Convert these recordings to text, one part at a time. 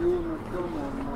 you, no, come on.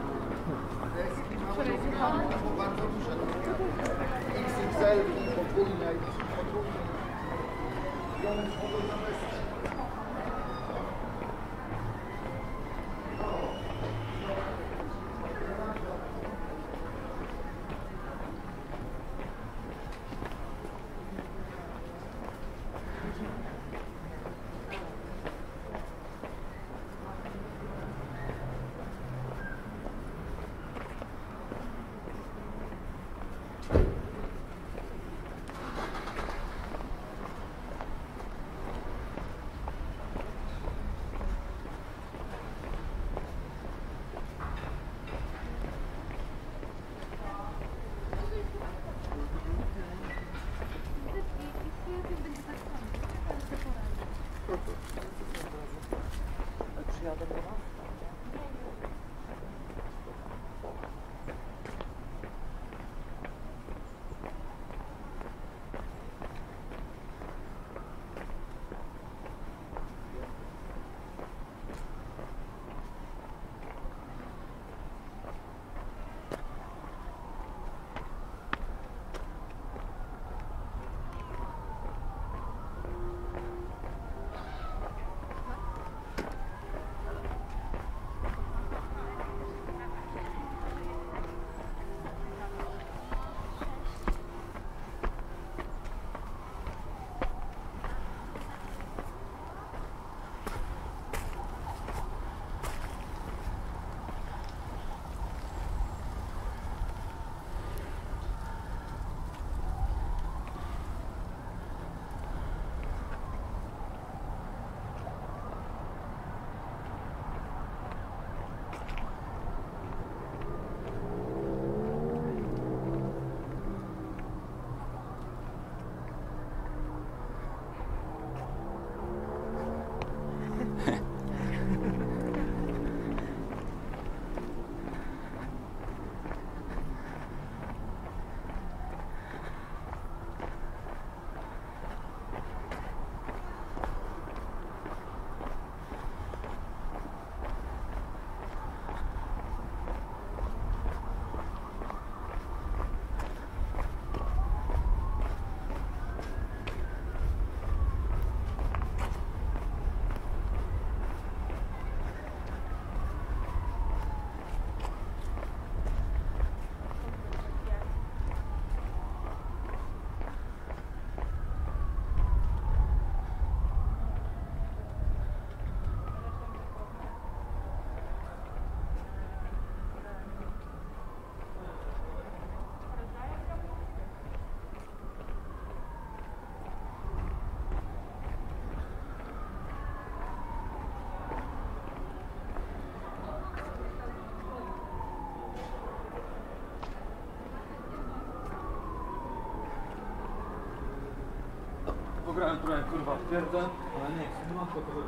Pograłem trochę kurwa w pierdę, ale nie, nie mam tego.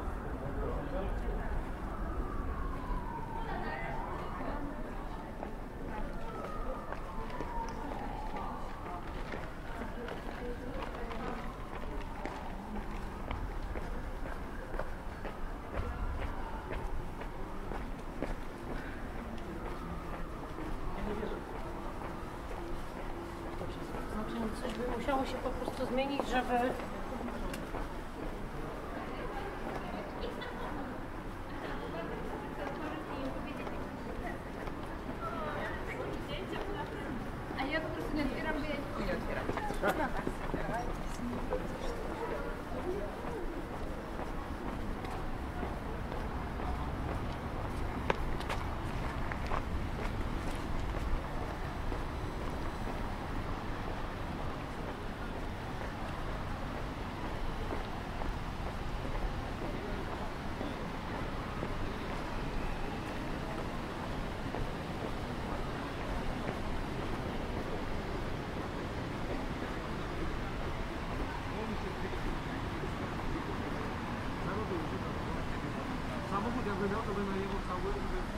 Znaczy, musiało się po prostu zmienić, żeby будет, я вывел, чтобы на его собой уже...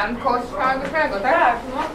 tam kaut kādu pregotāju.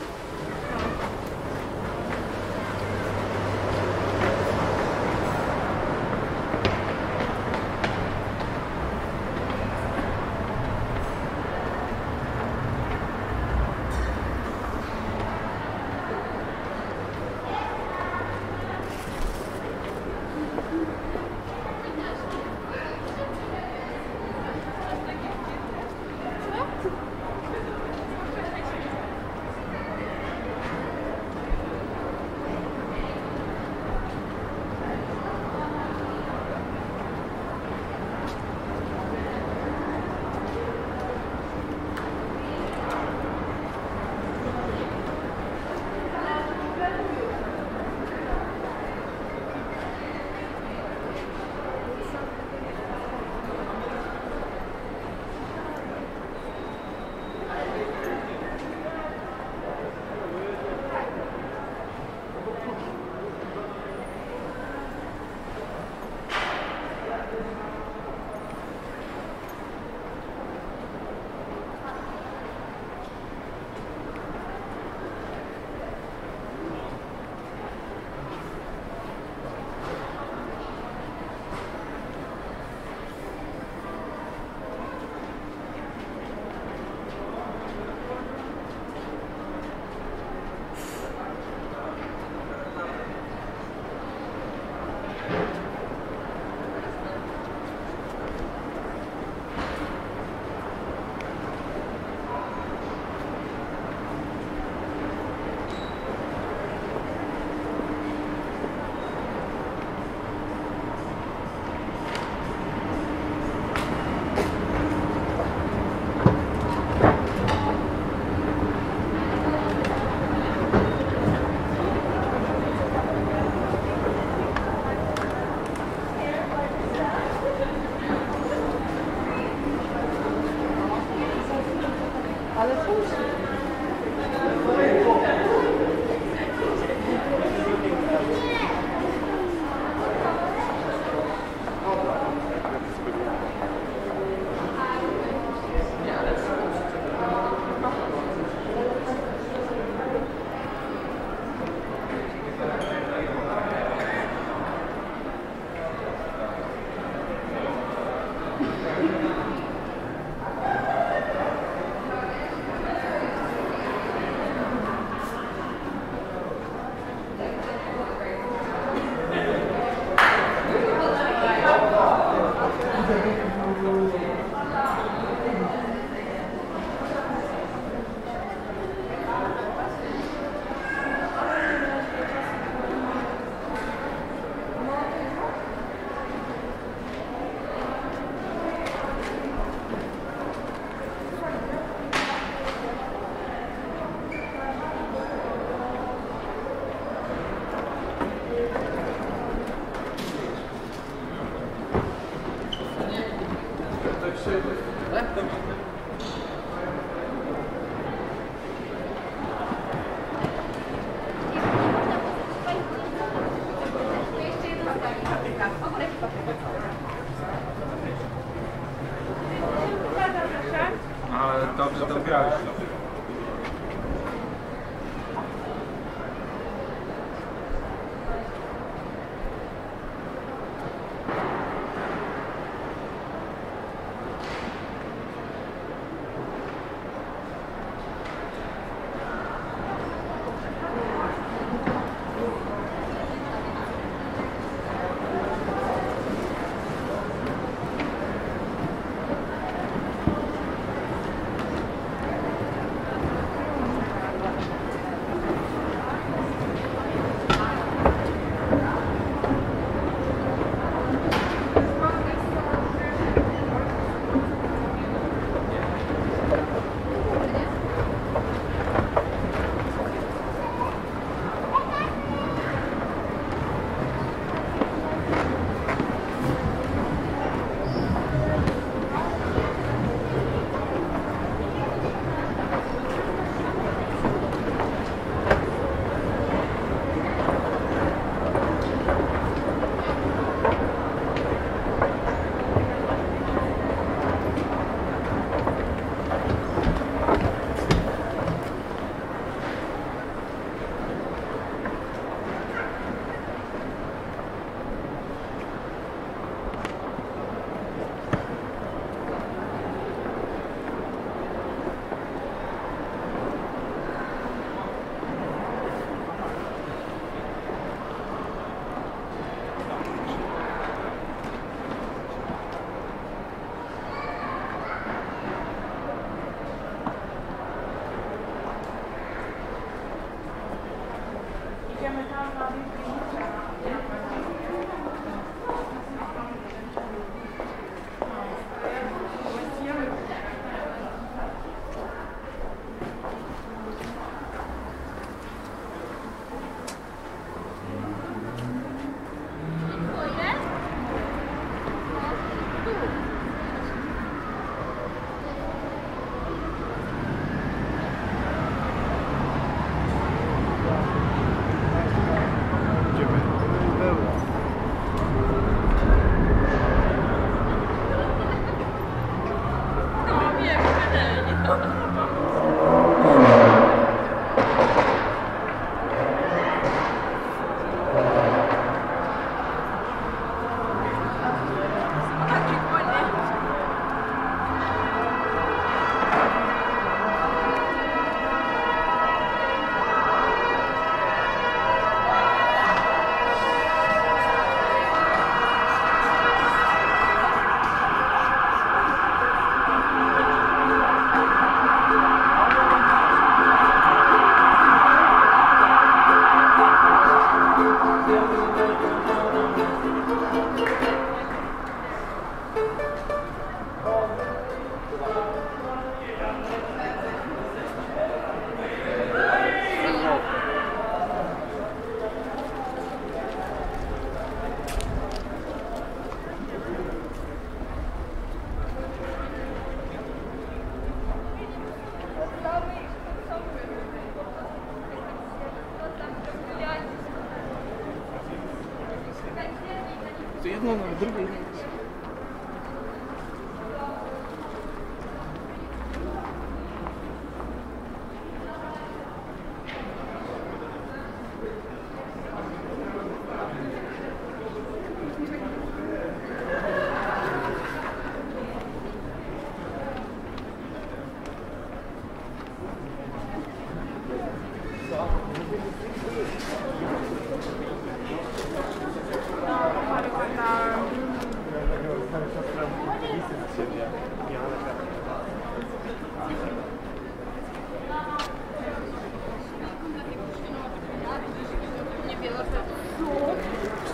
Thank you.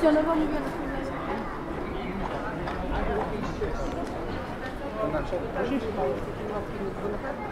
Ścianowa mówiła Nie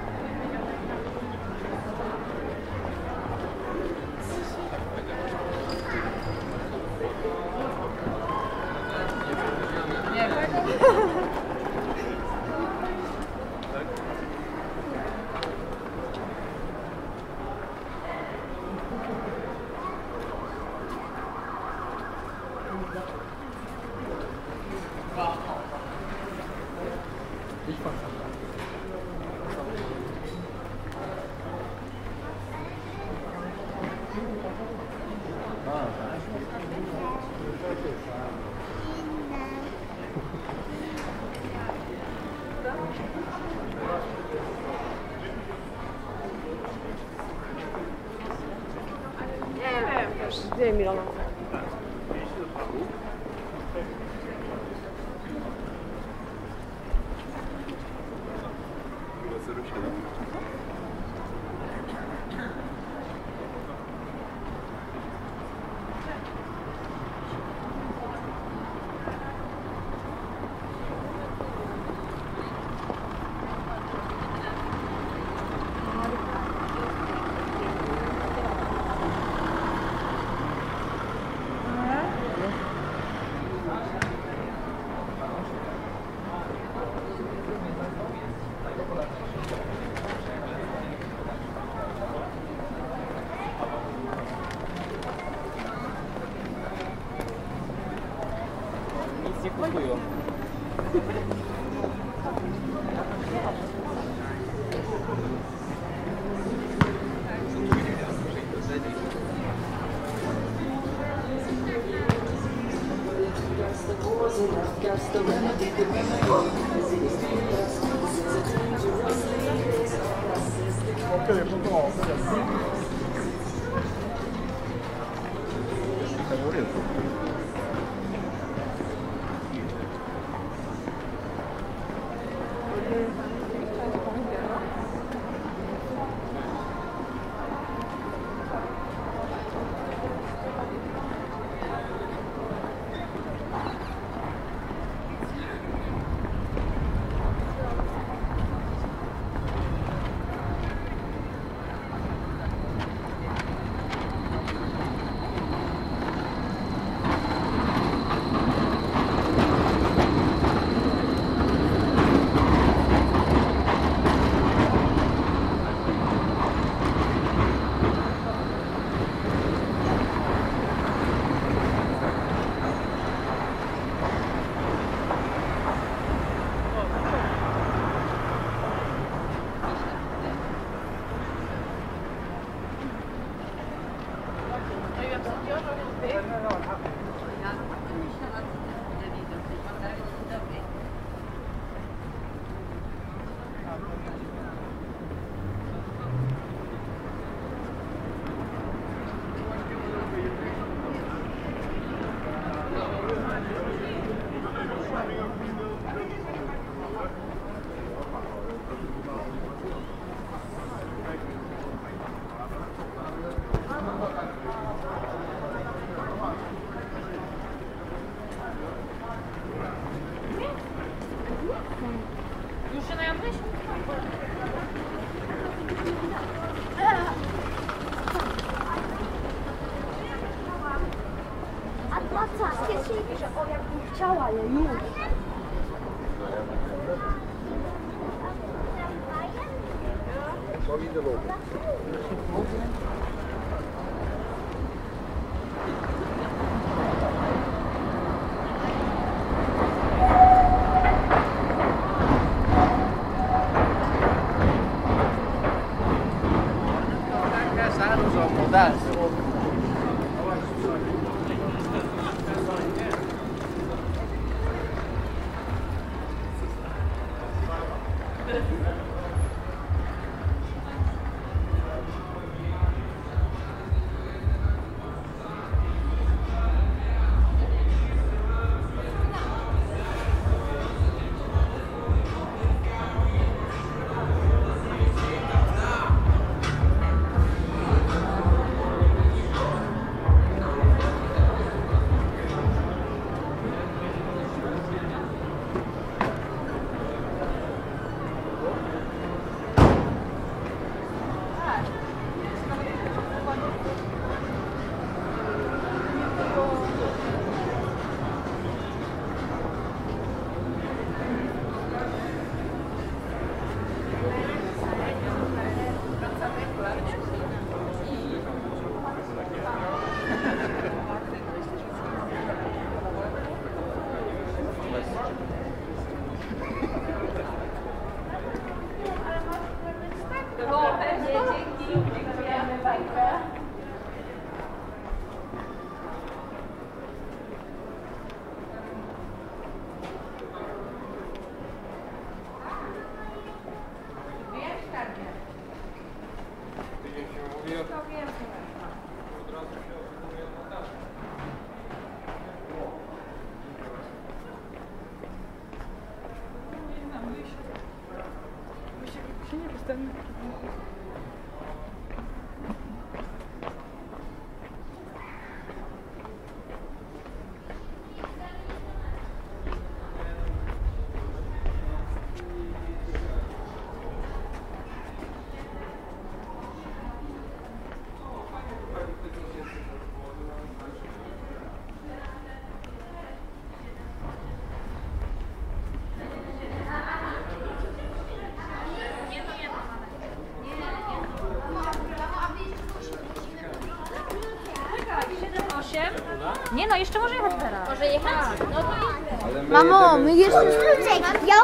Mamo, my jeszcze skrócek. Ja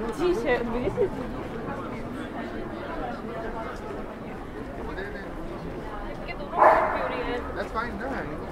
robię, Jurię? That's fine.